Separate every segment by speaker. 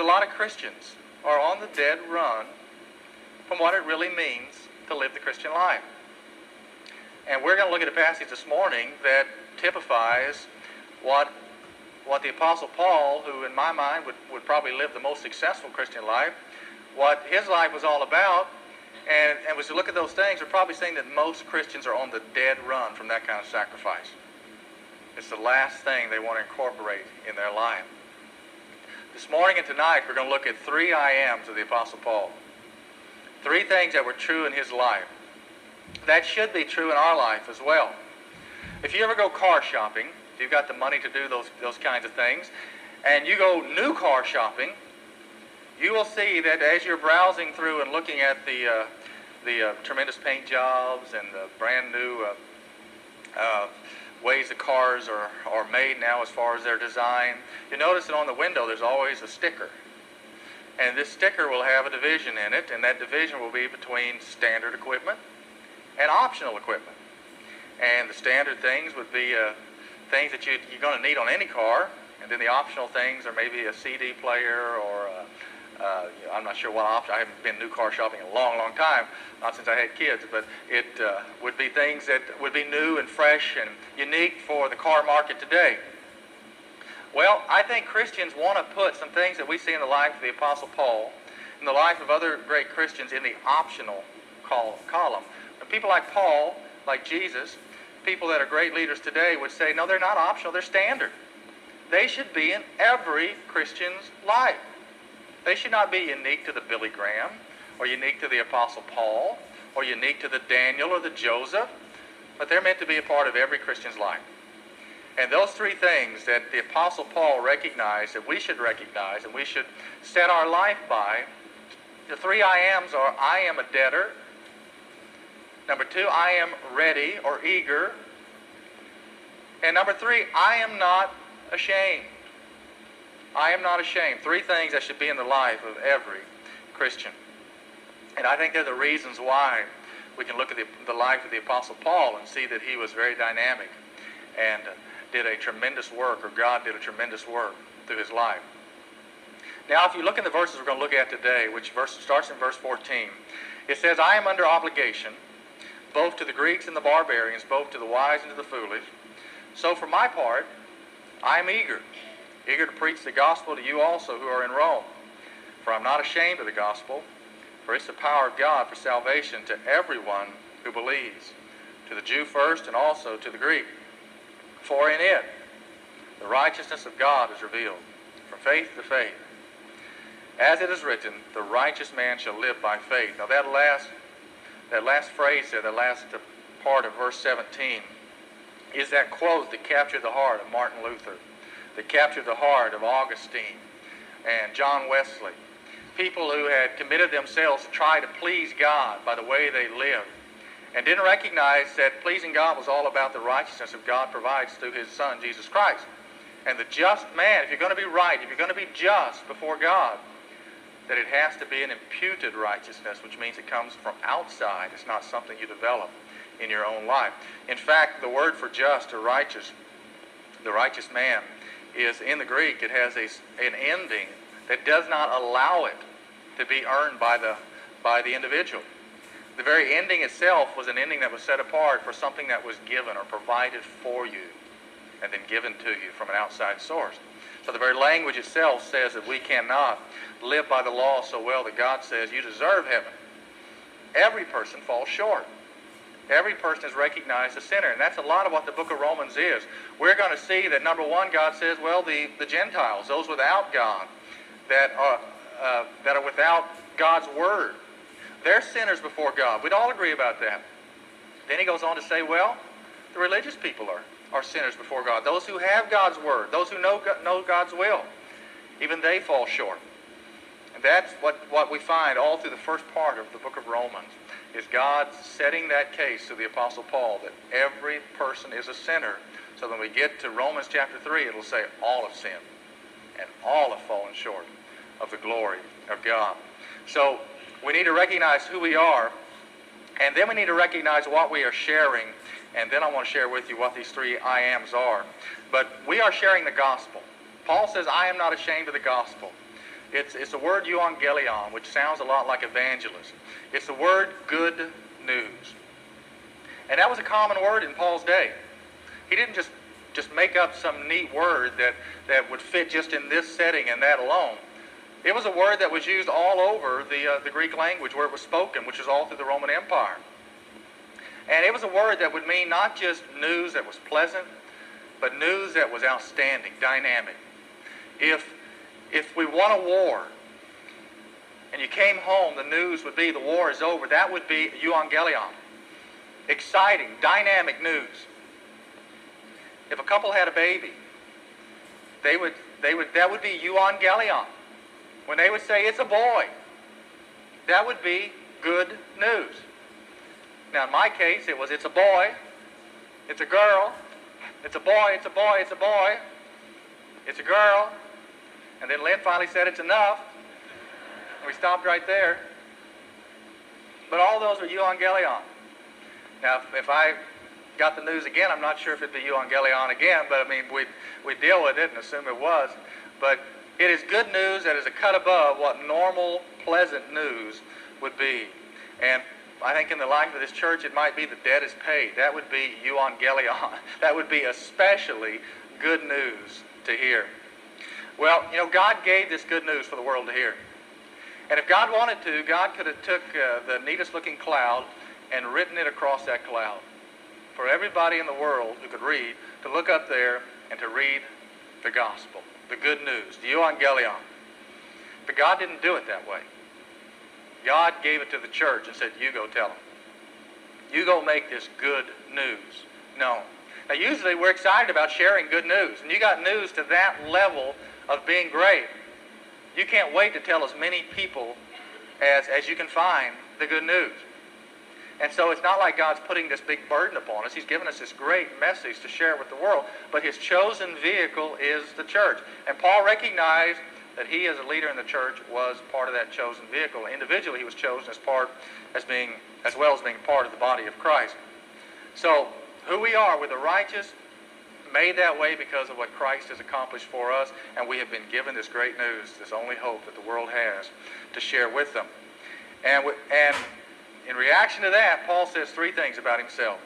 Speaker 1: a lot of Christians are on the dead run from what it really means to live the Christian life. And we're going to look at a passage this morning that typifies what, what the Apostle Paul, who in my mind would, would probably live the most successful Christian life, what his life was all about. And, and as we look at those things, we're probably saying that most Christians are on the dead run from that kind of sacrifice. It's the last thing they want to incorporate in their life. This morning and tonight, we're going to look at three I ams of the Apostle Paul. Three things that were true in his life. That should be true in our life as well. If you ever go car shopping, if you've got the money to do those, those kinds of things, and you go new car shopping, you will see that as you're browsing through and looking at the, uh, the uh, tremendous paint jobs and the brand new uh, uh ways the cars are, are made now as far as their design, you notice that on the window there's always a sticker. And this sticker will have a division in it, and that division will be between standard equipment and optional equipment. And the standard things would be uh, things that you, you're going to need on any car, and then the optional things are maybe a CD player or a, uh, you know, I'm not sure what option. I haven't been new car shopping in a long, long time, not since I had kids, but it uh, would be things that would be new and fresh and unique for the car market today. Well, I think Christians want to put some things that we see in the life of the Apostle Paul, in the life of other great Christians, in the optional col- column. And people like Paul, like Jesus, people that are great leaders today would say, no, they're not optional, they're standard. They should be in every Christian's life. They should not be unique to the Billy Graham or unique to the Apostle Paul or unique to the Daniel or the Joseph, but they're meant to be a part of every Christian's life. And those three things that the Apostle Paul recognized that we should recognize and we should set our life by, the three I ams are I am a debtor. Number two, I am ready or eager. And number three, I am not ashamed. I am not ashamed. Three things that should be in the life of every Christian. And I think they're the reasons why we can look at the, the life of the Apostle Paul and see that he was very dynamic and uh, did a tremendous work, or God did a tremendous work through his life. Now, if you look in the verses we're going to look at today, which verse starts in verse 14, it says, I am under obligation, both to the Greeks and the barbarians, both to the wise and to the foolish. So for my part, I am eager eager to preach the gospel to you also who are in Rome. For I'm not ashamed of the gospel, for it's the power of God for salvation to everyone who believes, to the Jew first and also to the Greek. For in it the righteousness of God is revealed, from faith to faith. As it is written, the righteous man shall live by faith. Now that last, that last phrase there, the last part of verse 17, is that quote that captured the heart of Martin Luther that captured the heart of Augustine and John Wesley. People who had committed themselves to try to please God by the way they lived and didn't recognize that pleasing God was all about the righteousness that God provides through his Son, Jesus Christ. And the just man, if you're going to be right, if you're going to be just before God, that it has to be an imputed righteousness, which means it comes from outside. It's not something you develop in your own life. In fact, the word for just or righteous, the righteous man, is in the Greek, it has a, an ending that does not allow it to be earned by the, by the individual. The very ending itself was an ending that was set apart for something that was given or provided for you and then given to you from an outside source. So the very language itself says that we cannot live by the law so well that God says you deserve heaven. Every person falls short. Every person is recognized a sinner. And that's a lot of what the book of Romans is. We're going to see that, number one, God says, well, the, the Gentiles, those without God, that are, uh, that are without God's word, they're sinners before God. We'd all agree about that. Then he goes on to say, well, the religious people are, are sinners before God. Those who have God's word, those who know, know God's will, even they fall short. And that's what, what we find all through the first part of the book of Romans is God setting that case to the Apostle Paul that every person is a sinner. So when we get to Romans chapter 3, it'll say all have sinned and all have fallen short of the glory of God. So we need to recognize who we are, and then we need to recognize what we are sharing, and then I want to share with you what these three I ams are. But we are sharing the gospel. Paul says, I am not ashamed of the gospel. It's, it's the word euangelion, which sounds a lot like evangelist. It's the word good news. And that was a common word in Paul's day. He didn't just, just make up some neat word that, that would fit just in this setting and that alone. It was a word that was used all over the, uh, the Greek language where it was spoken, which is all through the Roman Empire. And it was a word that would mean not just news that was pleasant, but news that was outstanding, dynamic. If, if we won a war and you came home, the news would be the war is over. That would be euangelion. Exciting, dynamic news. If a couple had a baby, they would, they would, that would be euangelion. When they would say it's a boy, that would be good news. Now, in my case, it was it's a boy, it's a girl, it's a boy, it's a boy, it's a boy, it's a girl. And then Lynn finally said it's enough. And we stopped right there. But all those were euangelion. Now, if, if I got the news again, I'm not sure if it'd be euangelion again, but I mean, we'd, we'd deal with it and assume it was. But it is good news that is a cut above what normal, pleasant news would be. And I think in the life of this church, it might be the debt is paid. That would be euangelion. That would be especially good news to hear. Well, you know, God gave this good news for the world to hear. And if God wanted to, God could have took uh, the neatest looking cloud and written it across that cloud for everybody in the world who could read to look up there and to read the gospel, the good news, the euangelion. But God didn't do it that way. God gave it to the church and said, you go tell them. You go make this good news known. Now, usually we're excited about sharing good news, and you got news to that level of being great. You can't wait to tell as many people as, as you can find the good news. And so it's not like God's putting this big burden upon us. He's given us this great message to share with the world. But his chosen vehicle is the church. And Paul recognized that he as a leader in the church was part of that chosen vehicle. Individually, he was chosen as part, as being, as well as being part of the body of Christ. So, who we are, we're the righteous, made that way because of what Christ has accomplished for us, and we have been given this great news, this only hope that the world has to share with them. And, and in reaction to that, Paul says three things about himself.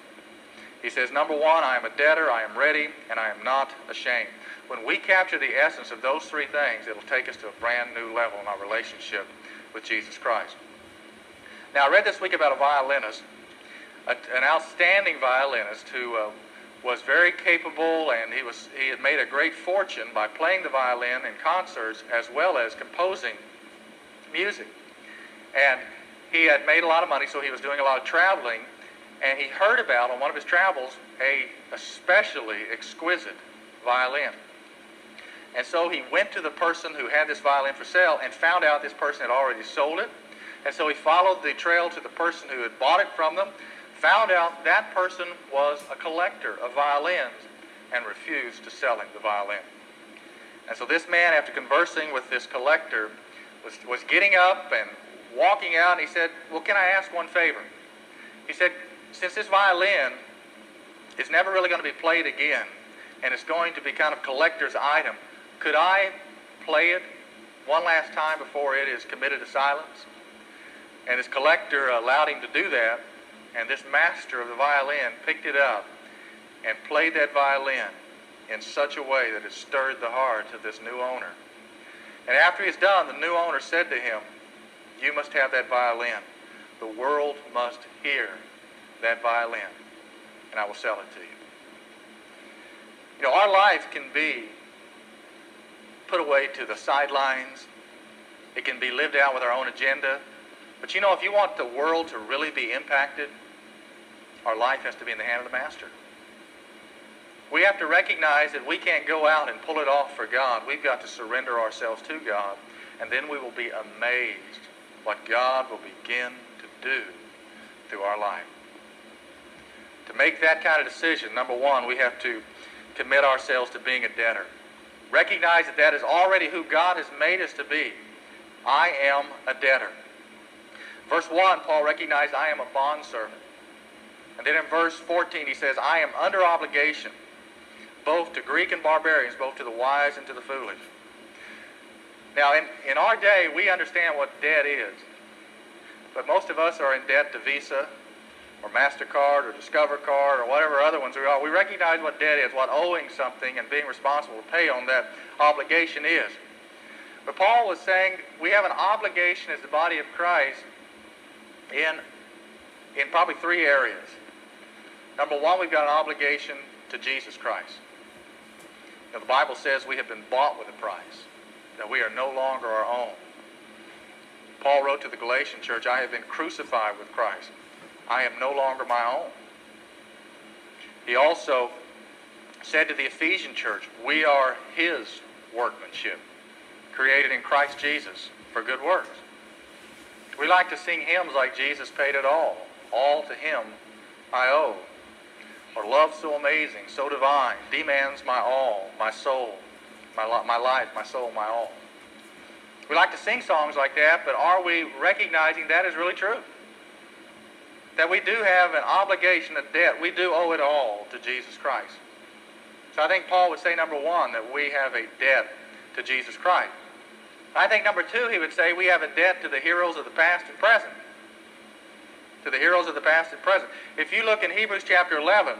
Speaker 1: He says, number one, I am a debtor, I am ready, and I am not ashamed. When we capture the essence of those three things, it'll take us to a brand new level in our relationship with Jesus Christ. Now, I read this week about a violinist, a, an outstanding violinist who uh, was very capable and he, was, he had made a great fortune by playing the violin in concerts as well as composing music. And he had made a lot of money, so he was doing a lot of traveling. And he heard about, on one of his travels, a especially exquisite violin. And so he went to the person who had this violin for sale and found out this person had already sold it. And so he followed the trail to the person who had bought it from them, found out that person was a collector of violins, and refused to sell him the violin. And so this man, after conversing with this collector, was, was getting up and walking out, and he said, Well, can I ask one favor? He said, Since this violin is never really going to be played again, and it's going to be kind of collector's item, could I play it one last time before it is committed to silence? And his collector allowed him to do that, and this master of the violin picked it up and played that violin in such a way that it stirred the heart of this new owner. And after he's done, the new owner said to him, You must have that violin. The world must hear that violin, and I will sell it to you. You know, our life can be put away to the sidelines. It can be lived out with our own agenda. But you know, if you want the world to really be impacted, our life has to be in the hand of the Master. We have to recognize that we can't go out and pull it off for God. We've got to surrender ourselves to God, and then we will be amazed what God will begin to do through our life. To make that kind of decision, number one, we have to commit ourselves to being a debtor. Recognize that that is already who God has made us to be. I am a debtor. Verse 1, Paul recognized I am a bondservant. And then in verse 14, he says, I am under obligation, both to Greek and barbarians, both to the wise and to the foolish. Now, in, in our day, we understand what debt is. But most of us are in debt to Visa or MasterCard or Discover Card or whatever other ones we are. We recognize what debt is, what owing something and being responsible to pay on that obligation is. But Paul was saying we have an obligation as the body of Christ in, in probably three areas. Number one, we've got an obligation to Jesus Christ. Now, the Bible says we have been bought with a price, that we are no longer our own. Paul wrote to the Galatian church, I have been crucified with Christ. I am no longer my own. He also said to the Ephesian church, We are his workmanship, created in Christ Jesus for good works. We like to sing hymns like Jesus paid it all. All to him I owe. Or love so amazing, so divine, demands my all, my soul, my, my life, my soul, my all. We like to sing songs like that, but are we recognizing that is really true? That we do have an obligation, a debt. We do owe it all to Jesus Christ. So I think Paul would say, number one, that we have a debt to Jesus Christ. I think number two, he would say we have a debt to the heroes of the past and present. To the heroes of the past and present. If you look in Hebrews chapter 11,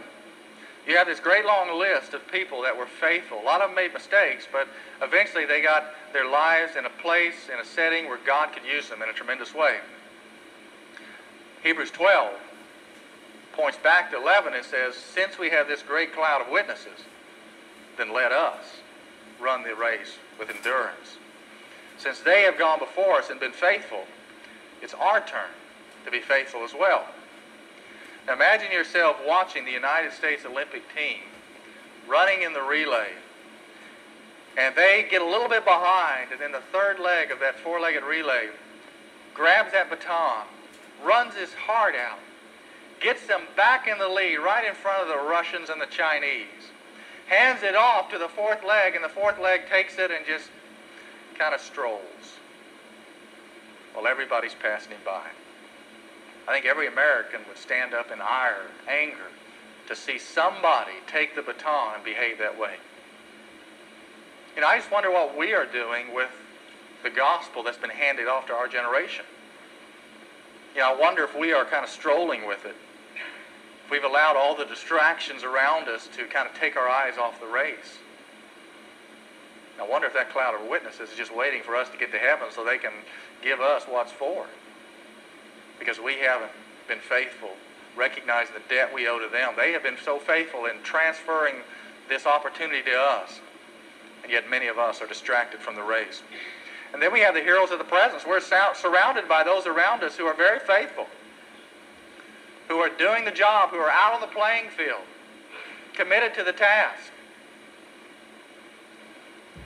Speaker 1: you have this great long list of people that were faithful. A lot of them made mistakes, but eventually they got their lives in a place, in a setting where God could use them in a tremendous way. Hebrews 12 points back to 11 and says, Since we have this great cloud of witnesses, then let us run the race with endurance. Since they have gone before us and been faithful, it's our turn to be faithful as well. Now imagine yourself watching the United States Olympic team running in the relay. And they get a little bit behind, and then the third leg of that four-legged relay grabs that baton, runs his heart out, gets them back in the lead right in front of the Russians and the Chinese, hands it off to the fourth leg, and the fourth leg takes it and just kind of strolls while everybody's passing him by. I think every American would stand up in ire, anger, to see somebody take the baton and behave that way. You know, I just wonder what we are doing with the gospel that's been handed off to our generation. You know, I wonder if we are kind of strolling with it. If we've allowed all the distractions around us to kind of take our eyes off the race. I wonder if that cloud of witnesses is just waiting for us to get to heaven so they can give us what's for. Because we haven't been faithful, recognizing the debt we owe to them. They have been so faithful in transferring this opportunity to us. And yet many of us are distracted from the race. And then we have the heroes of the presence. We're surrounded by those around us who are very faithful, who are doing the job, who are out on the playing field, committed to the task.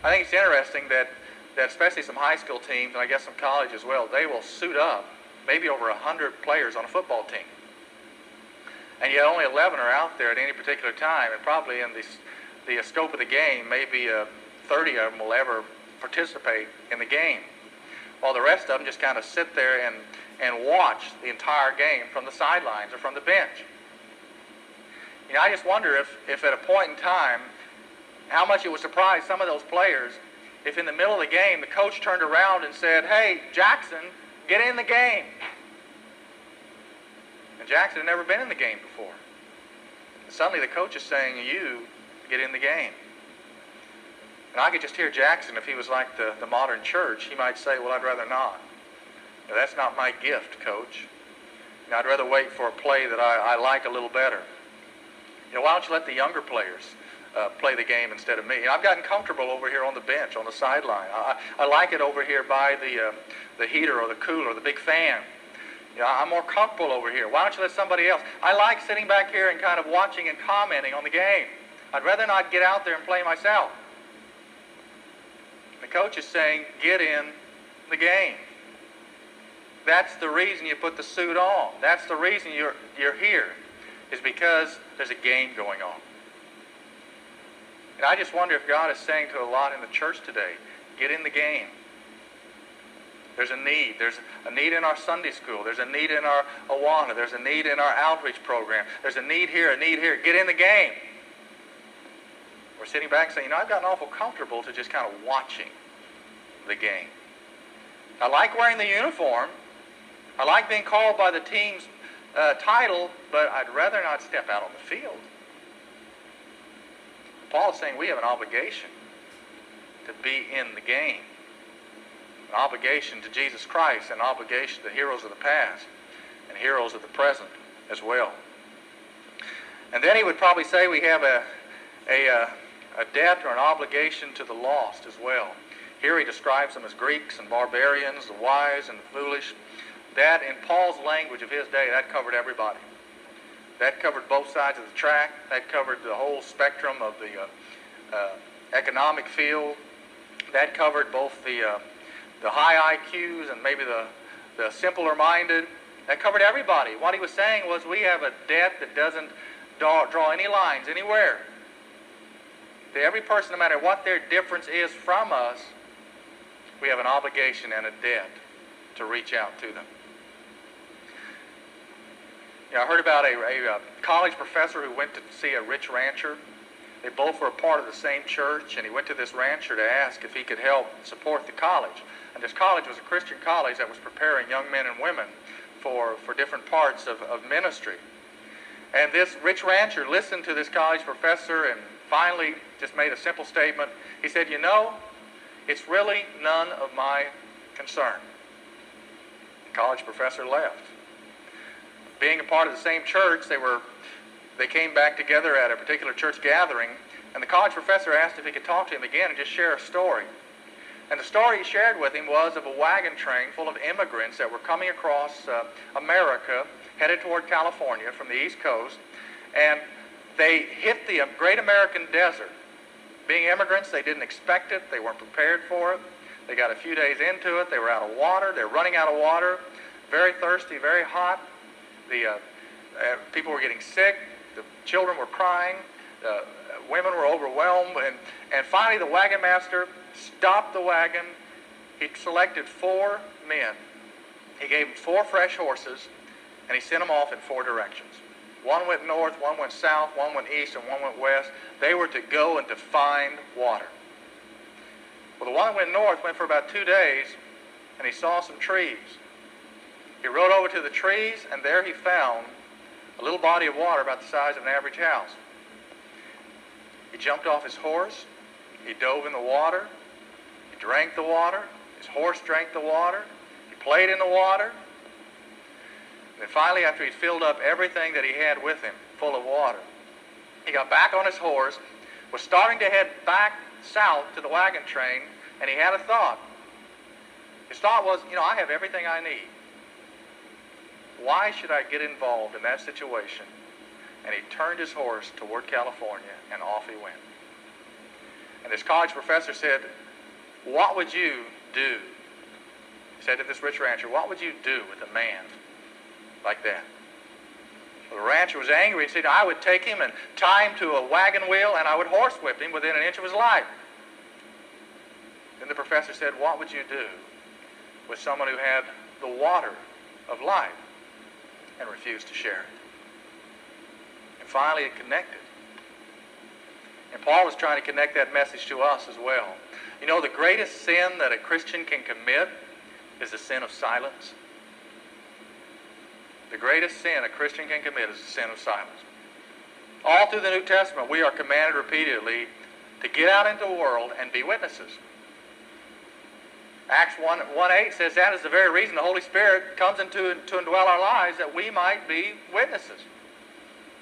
Speaker 1: I think it's interesting that, that especially some high school teams, and I guess some college as well, they will suit up maybe over 100 players on a football team. And yet only 11 are out there at any particular time, and probably in the, the scope of the game, maybe uh, 30 of them will ever participate in the game, while the rest of them just kind of sit there and, and watch the entire game from the sidelines or from the bench. You know, I just wonder if, if at a point in time, how much it would surprise some of those players if in the middle of the game the coach turned around and said, hey, Jackson, get in the game. And Jackson had never been in the game before. And suddenly the coach is saying, you get in the game. And I could just hear Jackson, if he was like the, the modern church, he might say, well, I'd rather not. Now, that's not my gift, coach. You know, I'd rather wait for a play that I, I like a little better. You know, why don't you let the younger players uh, play the game instead of me? I've gotten comfortable over here on the bench, on the sideline. I, I like it over here by the, uh, the heater or the cooler the big fan. You know, I'm more comfortable over here. Why don't you let somebody else? I like sitting back here and kind of watching and commenting on the game. I'd rather not get out there and play myself. The coach is saying, get in the game. That's the reason you put the suit on. That's the reason you're, you're here, is because there's a game going on. And I just wonder if God is saying to a lot in the church today, get in the game. There's a need. There's a need in our Sunday school. There's a need in our Awana. There's a need in our outreach program. There's a need here, a need here. Get in the game. We're sitting back saying, you know, I've gotten awful comfortable to just kind of watching the game. I like wearing the uniform. I like being called by the team's uh, title, but I'd rather not step out on the field. Paul is saying we have an obligation to be in the game, an obligation to Jesus Christ, an obligation to the heroes of the past and heroes of the present as well. And then he would probably say we have a, a, a debt or an obligation to the lost as well. Here he describes them as Greeks and barbarians, the wise and the foolish. That, in Paul's language of his day, that covered everybody. That covered both sides of the track. That covered the whole spectrum of the uh, uh, economic field. That covered both the, uh, the high IQs and maybe the, the simpler minded. That covered everybody. What he was saying was we have a debt that doesn't draw, draw any lines anywhere. To every person, no matter what their difference is from us, we have an obligation and a debt to reach out to them. Know, I heard about a, a, a college professor who went to see a rich rancher. They both were a part of the same church, and he went to this rancher to ask if he could help support the college. And this college was a Christian college that was preparing young men and women for, for different parts of, of ministry. And this rich rancher listened to this college professor and finally just made a simple statement. He said, You know, it's really none of my concern. The college professor left. Being a part of the same church, they were they came back together at a particular church gathering, and the college professor asked if he could talk to him again and just share a story. And the story he shared with him was of a wagon train full of immigrants that were coming across uh, America, headed toward California from the East Coast, and they hit the Great American Desert. Being immigrants, they didn't expect it. They weren't prepared for it. They got a few days into it. They were out of water. They're running out of water. Very thirsty, very hot. The uh, uh, people were getting sick. The children were crying. The women were overwhelmed. And, and finally, the wagon master stopped the wagon. He selected four men. He gave them four fresh horses, and he sent them off in four directions. One went north, one went south, one went east, and one went west. They were to go and to find water. Well, the one that went north went for about two days, and he saw some trees. He rode over to the trees, and there he found a little body of water about the size of an average house. He jumped off his horse. He dove in the water. He drank the water. His horse drank the water. He played in the water. And then finally, after he'd filled up everything that he had with him, full of water, he got back on his horse, was starting to head back south to the wagon train, and he had a thought. His thought was, you know, I have everything I need. Why should I get involved in that situation? And he turned his horse toward California, and off he went. And this college professor said, What would you do? He said to this rich rancher, What would you do with a man like that. The rancher was angry and said, I would take him and tie him to a wagon wheel and I would horsewhip him within an inch of his life. Then the professor said, What would you do with someone who had the water of life and refused to share it? And finally, it connected. And Paul was trying to connect that message to us as well. You know, the greatest sin that a Christian can commit is the sin of silence. The greatest sin a Christian can commit is the sin of silence. All through the New Testament, we are commanded repeatedly to get out into the world and be witnesses. Acts 1, 1 8 says that is the very reason the Holy Spirit comes into to indwell our lives that we might be witnesses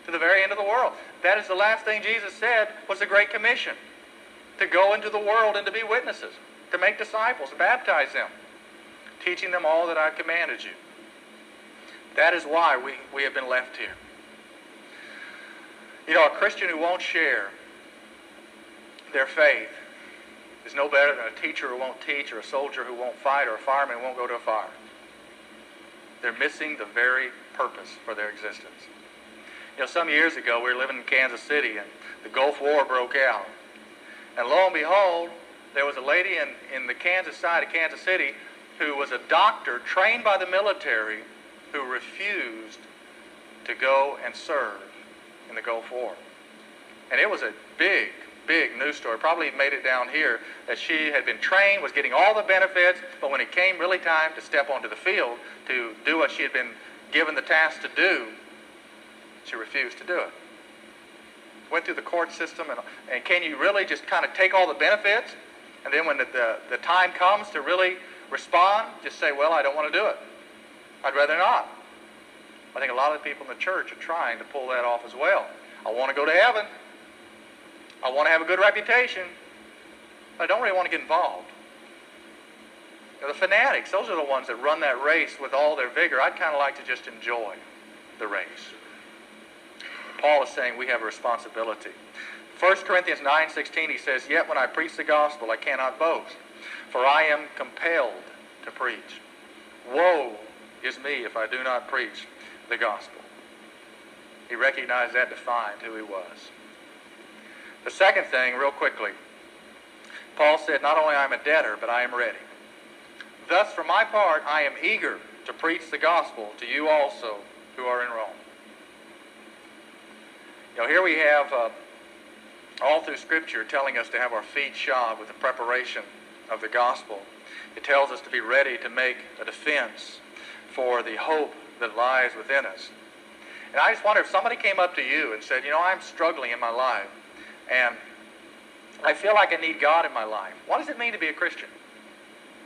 Speaker 1: to the very end of the world. That is the last thing Jesus said was the Great Commission to go into the world and to be witnesses, to make disciples, to baptize them, teaching them all that I've commanded you. That is why we, we have been left here. You know, a Christian who won't share their faith is no better than a teacher who won't teach, or a soldier who won't fight, or a fireman who won't go to a fire. They're missing the very purpose for their existence. You know, some years ago, we were living in Kansas City, and the Gulf War broke out. And lo and behold, there was a lady in, in the Kansas side of Kansas City who was a doctor trained by the military who refused to go and serve in the Gulf War. And it was a big big news story, probably made it down here, that she had been trained, was getting all the benefits, but when it came really time to step onto the field to do what she had been given the task to do, she refused to do it. Went through the court system, and, and can you really just kind of take all the benefits, and then when the, the, the time comes to really respond, just say, well, I don't want to do it. I'd rather not. I think a lot of people in the church are trying to pull that off as well. I want to go to heaven. I want to have a good reputation. I don't really want to get involved. You know, the fanatics, those are the ones that run that race with all their vigor. I'd kind of like to just enjoy the race. Paul is saying we have a responsibility. 1 Corinthians 9:16 he says, "Yet when I preach the gospel, I cannot boast, for I am compelled to preach. Woe is me if I do not preach the gospel." He recognized that defined who he was. The second thing, real quickly, Paul said, Not only I am a debtor, but I am ready. Thus, for my part, I am eager to preach the gospel to you also who are in Rome. You know, here we have uh, all through Scripture telling us to have our feet shod with the preparation of the gospel. It tells us to be ready to make a defense for the hope that lies within us. And I just wonder if somebody came up to you and said, You know, I'm struggling in my life. And I feel like I need God in my life. What does it mean to be a Christian?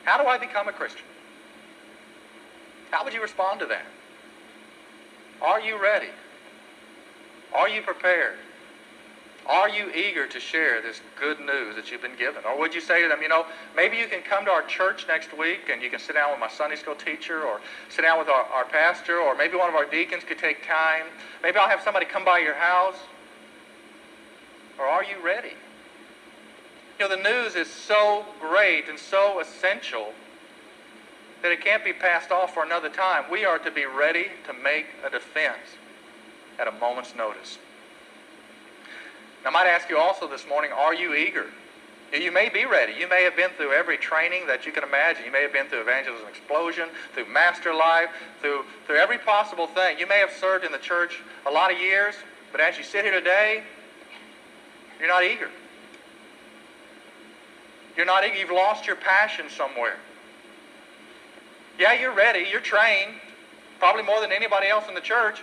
Speaker 1: How do I become a Christian? How would you respond to that? Are you ready? Are you prepared? Are you eager to share this good news that you've been given? Or would you say to them, you know, maybe you can come to our church next week and you can sit down with my Sunday school teacher or sit down with our, our pastor or maybe one of our deacons could take time. Maybe I'll have somebody come by your house or are you ready? You know, the news is so great and so essential that it can't be passed off for another time. We are to be ready to make a defense at a moment's notice. Now, I might ask you also this morning, are you eager? You may be ready. You may have been through every training that you can imagine. You may have been through Evangelism Explosion, through Master Life, through, through every possible thing. You may have served in the church a lot of years, but as you sit here today, you're not eager. You're not eager. You've lost your passion somewhere. Yeah, you're ready. You're trained, probably more than anybody else in the church.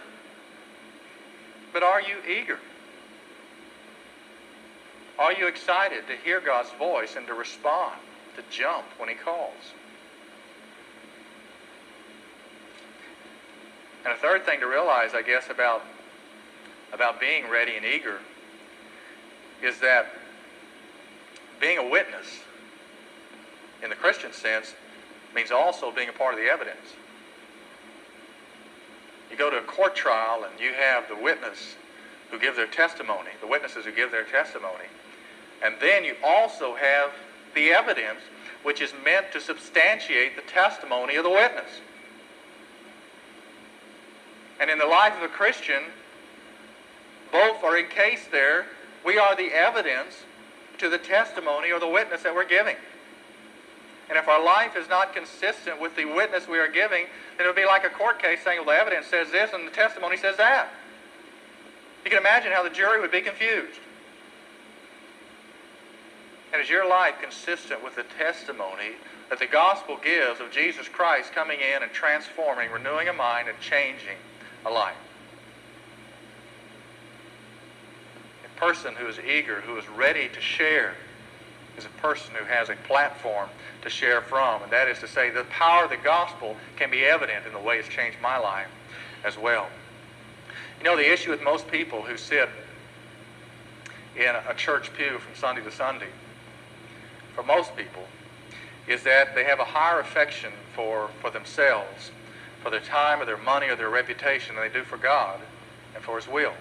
Speaker 1: But are you eager? Are you excited to hear God's voice and to respond, to jump when He calls? And a third thing to realize, I guess, about, about being ready and eager is that being a witness in the Christian sense means also being a part of the evidence. You go to a court trial and you have the witness who give their testimony, the witnesses who give their testimony. And then you also have the evidence which is meant to substantiate the testimony of the witness. And in the life of a Christian, both are encased there we are the evidence to the testimony or the witness that we're giving. And if our life is not consistent with the witness we are giving, then it would be like a court case saying, well, the evidence says this and the testimony says that. You can imagine how the jury would be confused. And is your life consistent with the testimony that the gospel gives of Jesus Christ coming in and transforming, renewing a mind, and changing a life? Person who is eager, who is ready to share, is a person who has a platform to share from. And that is to say, the power of the gospel can be evident in the way it's changed my life as well. You know, the issue with most people who sit in a church pew from Sunday to Sunday, for most people, is that they have a higher affection for, for themselves, for their time or their money or their reputation than they do for God and for His will.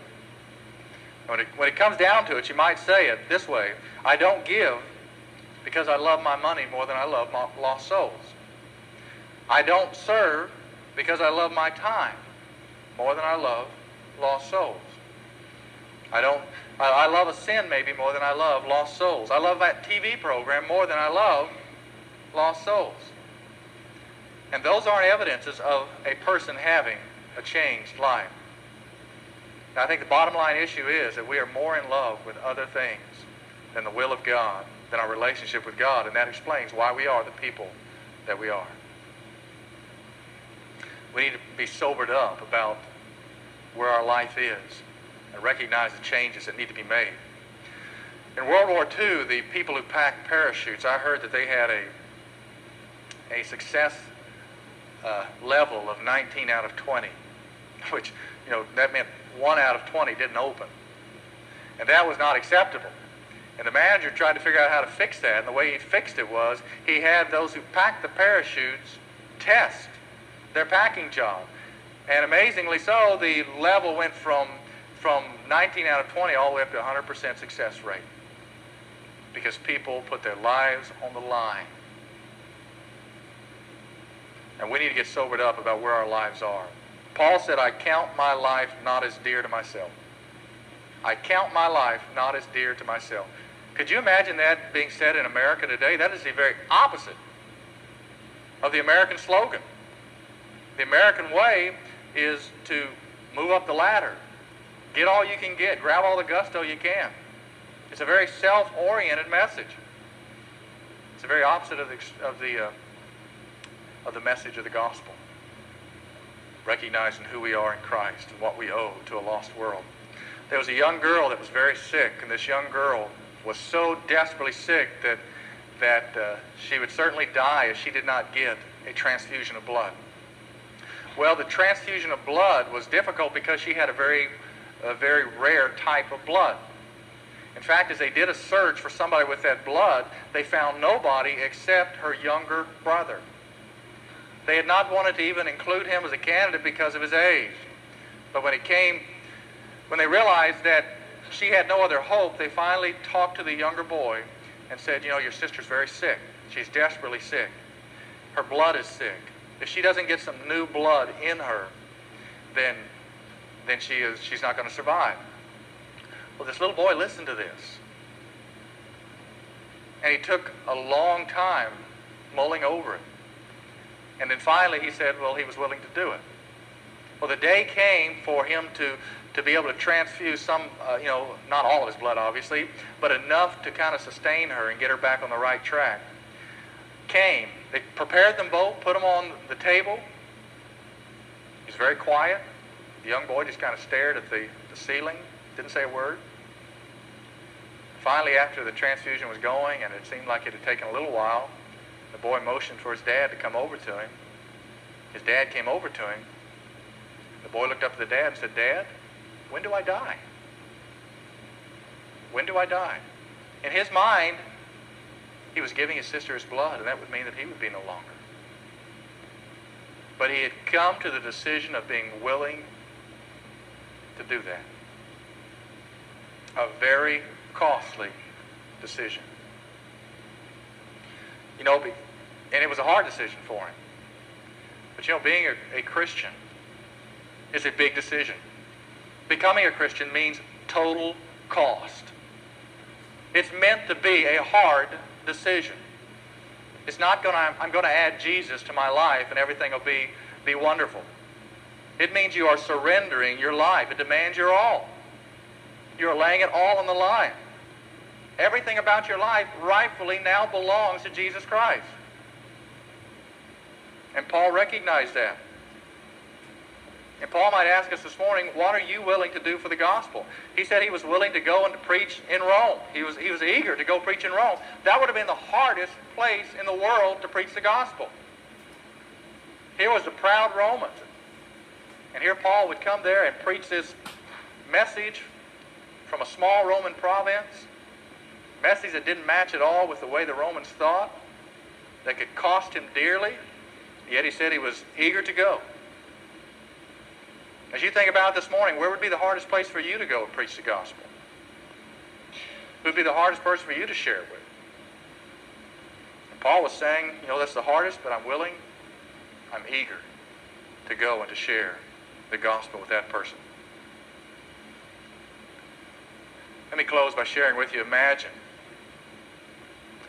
Speaker 1: When it, when it comes down to it, you might say it this way I don't give because I love my money more than I love my lost souls. I don't serve because I love my time more than I love lost souls. I don't. I, I love a sin maybe more than I love lost souls. I love that TV program more than I love lost souls. And those aren't evidences of a person having a changed life. I think the bottom line issue is that we are more in love with other things than the will of God, than our relationship with God, and that explains why we are the people that we are. We need to be sobered up about where our life is and recognize the changes that need to be made. In World War II, the people who packed parachutes, I heard that they had a, a success uh, level of 19 out of 20, which, you know, that meant one out of 20 didn't open. And that was not acceptable. And the manager tried to figure out how to fix that. And the way he fixed it was he had those who packed the parachutes test their packing job. And amazingly so, the level went from, from 19 out of 20 all the way up to 100% success rate. Because people put their lives on the line. And we need to get sobered up about where our lives are. Paul said, I count my life not as dear to myself. I count my life not as dear to myself. Could you imagine that being said in America today? That is the very opposite of the American slogan. The American way is to move up the ladder, get all you can get, grab all the gusto you can. It's a very self-oriented message. It's the very opposite of the, of the, uh, of the message of the gospel. Recognizing who we are in Christ and what we owe to a lost world. There was a young girl that was very sick, and this young girl was so desperately sick that, that uh, she would certainly die if she did not get a transfusion of blood. Well, the transfusion of blood was difficult because she had a very, a very rare type of blood. In fact, as they did a search for somebody with that blood, they found nobody except her younger brother. They had not wanted to even include him as a candidate because of his age. But when it came, when they realized that she had no other hope, they finally talked to the younger boy and said, you know, your sister's very sick. She's desperately sick. Her blood is sick. If she doesn't get some new blood in her, then, then she is, she's not going to survive. Well, this little boy listened to this. And he took a long time mulling over it. And then finally he said, well, he was willing to do it. Well, the day came for him to to be able to transfuse some, uh, you know, not all of his blood, obviously, but enough to kind of sustain her and get her back on the right track. Came. They prepared them both, put them on the table. He's very quiet. The young boy just kind of stared at the, the ceiling, didn't say a word. Finally, after the transfusion was going and it seemed like it had taken a little while, the boy motioned for his dad to come over to him. His dad came over to him. The boy looked up at the dad and said, Dad, when do I die? When do I die? In his mind, he was giving his sister his blood, and that would mean that he would be no longer. But he had come to the decision of being willing to do that. A very costly decision. You know, and it was a hard decision for him. But you know, being a, a Christian is a big decision. Becoming a Christian means total cost. It's meant to be a hard decision. It's not going to, I'm going to add Jesus to my life and everything will be, be wonderful. It means you are surrendering your life. It demands your all. You're laying it all on the line. Everything about your life rightfully now belongs to Jesus Christ. And Paul recognized that. And Paul might ask us this morning, what are you willing to do for the gospel? He said he was willing to go and to preach in Rome. He was, he was eager to go preach in Rome. That would have been the hardest place in the world to preach the gospel. Here was the proud Romans. And here Paul would come there and preach this message from a small Roman province, message that didn't match at all with the way the Romans thought, that could cost him dearly. Yet he said he was eager to go. As you think about this morning, where would be the hardest place for you to go and preach the gospel? Who would be the hardest person for you to share it with? And Paul was saying, you know, that's the hardest, but I'm willing, I'm eager to go and to share the gospel with that person. Let me close by sharing with you, imagine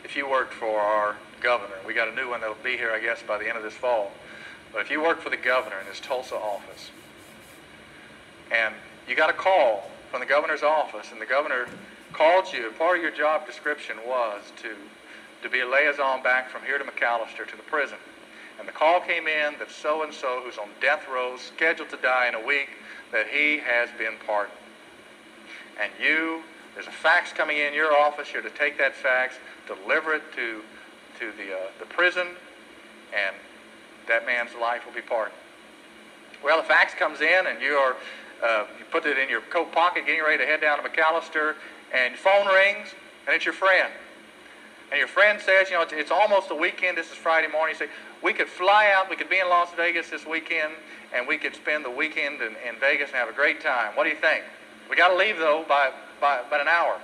Speaker 1: if you worked for our governor. We got a new one that'll be here, I guess, by the end of this fall. But if you worked for the governor in his Tulsa office, and you got a call from the governor's office, and the governor called you, part of your job description was to, to be a liaison back from here to McAlester to the prison. And the call came in that so and so, who's on death row, scheduled to die in a week, that he has been pardoned. And you, there's a fax coming in your office. You're to take that fax, deliver it to, to the, uh, the prison, and that man's life will be pardoned. Well, the fax comes in, and you are uh, you put it in your coat pocket, getting ready to head down to McAlester, and phone rings, and it's your friend. And your friend says, you know, it's, it's almost the weekend. This is Friday morning. You say, we could fly out. We could be in Las Vegas this weekend, and we could spend the weekend in, in Vegas and have a great time. What do you think? We got to leave though by, by about an hour.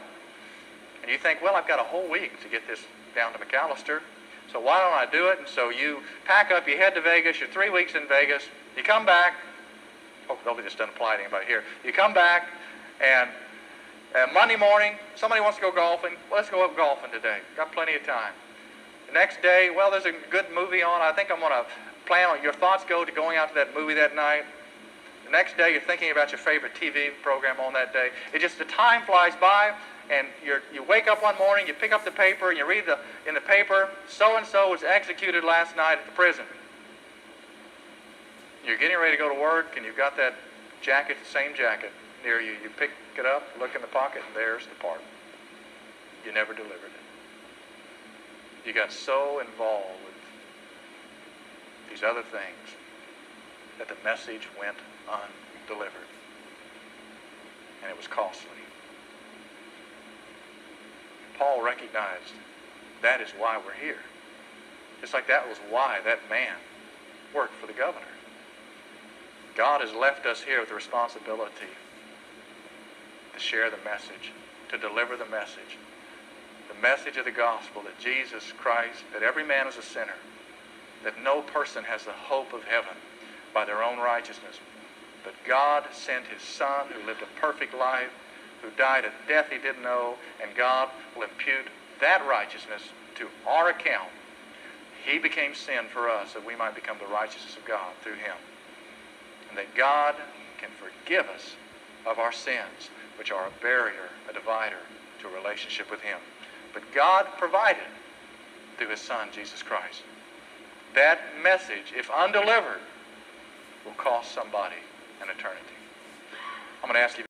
Speaker 1: And you think, well, I've got a whole week to get this down to McAlester, So why don't I do it? And so you pack up, you head to Vegas. You're three weeks in Vegas. You come back. oh, Hopefully this doesn't apply to anybody here. You come back, and Monday morning, somebody wants to go golfing. Well, let's go up golfing today. Got plenty of time. The next day, well, there's a good movie on. I think I'm going to plan on your thoughts go to going out to that movie that night. The next day, you're thinking about your favorite TV program on that day. It just the time flies by, and you you wake up one morning, you pick up the paper, and you read the in the paper, so and so was executed last night at the prison. You're getting ready to go to work, and you've got that jacket, the same jacket, near you. You pick it up, look in the pocket, and there's the part. You never delivered it. You got so involved with these other things that the message went undelivered. And it was costly. Paul recognized that is why we're here. Just like that was why that man worked for the governor. God has left us here with the responsibility to share the message, to deliver the message. The message of the gospel that Jesus Christ, that every man is a sinner, that no person has the hope of heaven by their own righteousness. But God sent his Son who lived a perfect life, who died a death he didn't know, and God will impute that righteousness to our account. He became sin for us that we might become the righteousness of God through him. And that God can forgive us of our sins, which are a barrier, a divider to a relationship with him. But God provided through his Son, Jesus Christ. That message, if undelivered, will cost somebody an eternity. I'm going to ask you